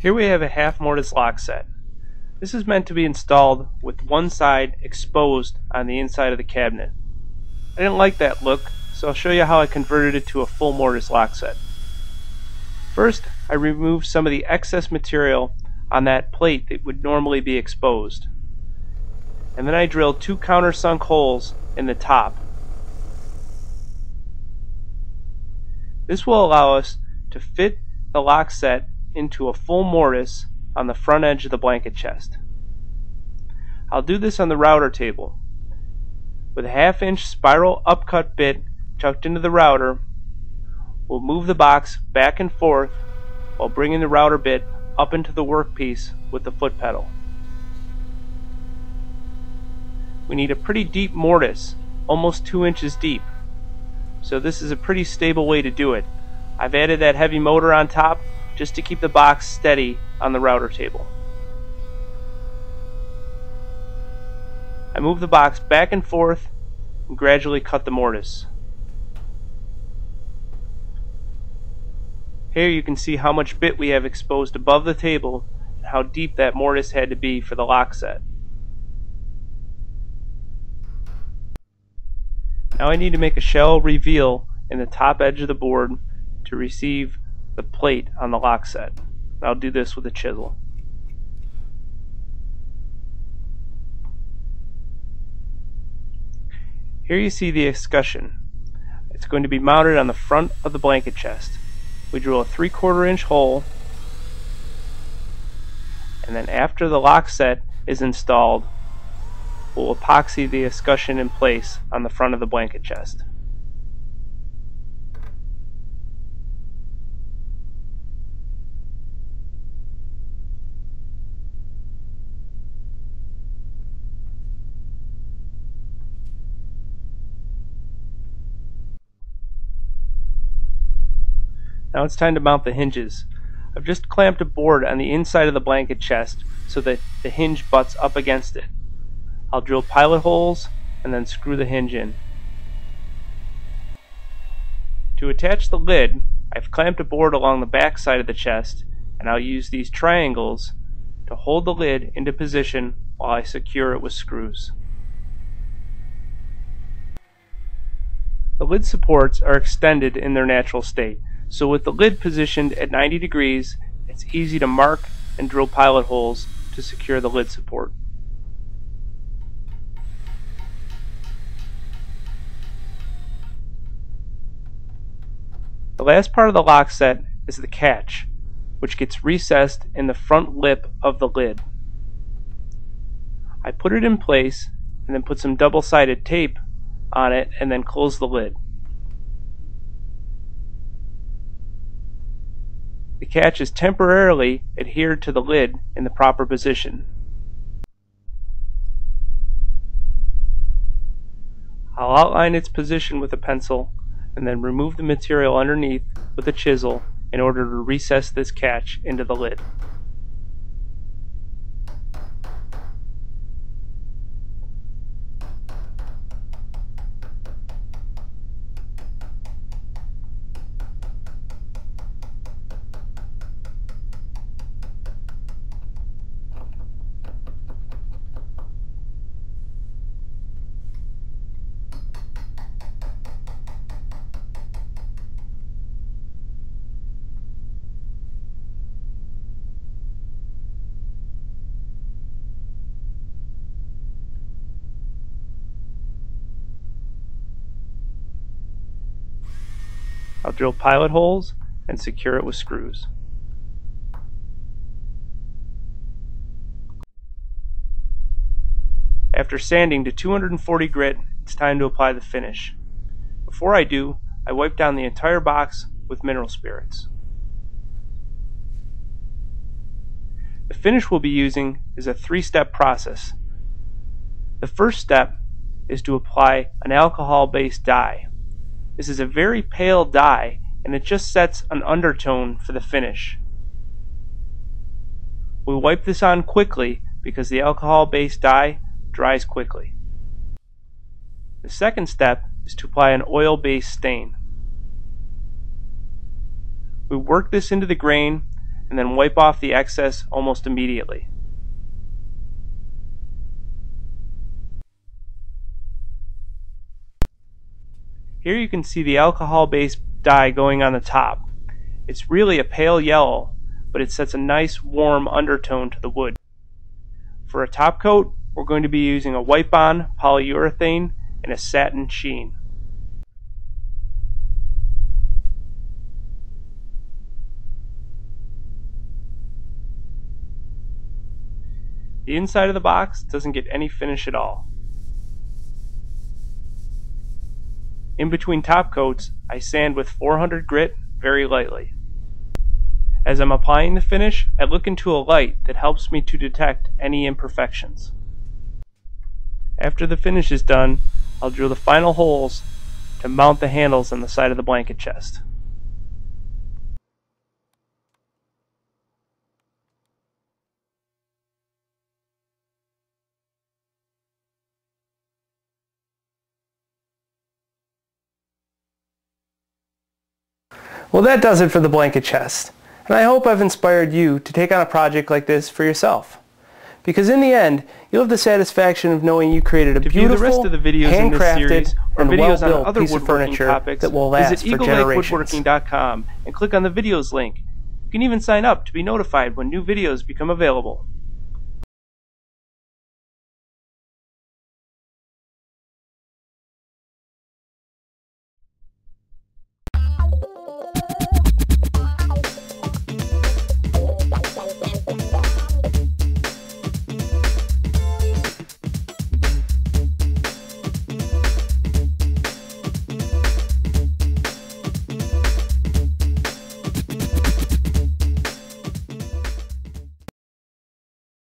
Here we have a half mortise lock set. This is meant to be installed with one side exposed on the inside of the cabinet. I didn't like that look, so I'll show you how I converted it to a full mortise lock set. First, I removed some of the excess material on that plate that would normally be exposed. And then I drilled two countersunk holes in the top. This will allow us to fit the lock set into a full mortise on the front edge of the blanket chest. I'll do this on the router table. With a half inch spiral upcut bit tucked into the router, we'll move the box back and forth while bringing the router bit up into the workpiece with the foot pedal. We need a pretty deep mortise, almost 2 inches deep. So this is a pretty stable way to do it. I've added that heavy motor on top just to keep the box steady on the router table. I move the box back and forth and gradually cut the mortise. Here you can see how much bit we have exposed above the table and how deep that mortise had to be for the lock set. Now I need to make a shallow reveal in the top edge of the board to receive the plate on the lock set. I'll do this with a chisel. Here you see the escutcheon. It's going to be mounted on the front of the blanket chest. We drill a 3 quarter inch hole and then after the lock set is installed we'll epoxy the escutcheon in place on the front of the blanket chest. Now it's time to mount the hinges. I've just clamped a board on the inside of the blanket chest so that the hinge butts up against it. I'll drill pilot holes and then screw the hinge in. To attach the lid, I've clamped a board along the back side of the chest and I'll use these triangles to hold the lid into position while I secure it with screws. The lid supports are extended in their natural state. So with the lid positioned at 90 degrees, it's easy to mark and drill pilot holes to secure the lid support. The last part of the lock set is the catch, which gets recessed in the front lip of the lid. I put it in place and then put some double-sided tape on it and then close the lid. The catch is temporarily adhered to the lid in the proper position. I'll outline its position with a pencil and then remove the material underneath with a chisel in order to recess this catch into the lid. I'll drill pilot holes and secure it with screws. After sanding to 240 grit, it's time to apply the finish. Before I do, I wipe down the entire box with mineral spirits. The finish we'll be using is a three-step process. The first step is to apply an alcohol-based dye. This is a very pale dye and it just sets an undertone for the finish. We wipe this on quickly because the alcohol based dye dries quickly. The second step is to apply an oil based stain. We work this into the grain and then wipe off the excess almost immediately. Here you can see the alcohol-based dye going on the top. It's really a pale yellow, but it sets a nice warm undertone to the wood. For a top coat, we're going to be using a Wipe-On polyurethane and a satin sheen. The inside of the box doesn't get any finish at all. In between top coats, I sand with 400 grit very lightly. As I'm applying the finish, I look into a light that helps me to detect any imperfections. After the finish is done, I'll drill the final holes to mount the handles on the side of the blanket chest. Well, that does it for the blanket chest. And I hope I've inspired you to take on a project like this for yourself. Because in the end, you'll have the satisfaction of knowing you created a To beautiful, view the rest of the videos in this handcrafted, series and videos on well-built other piece of woodworking furniture topics, that will last visit for generations. eaglelakewoodworking.com and click on the videos link. You can even sign up to be notified when new videos become available.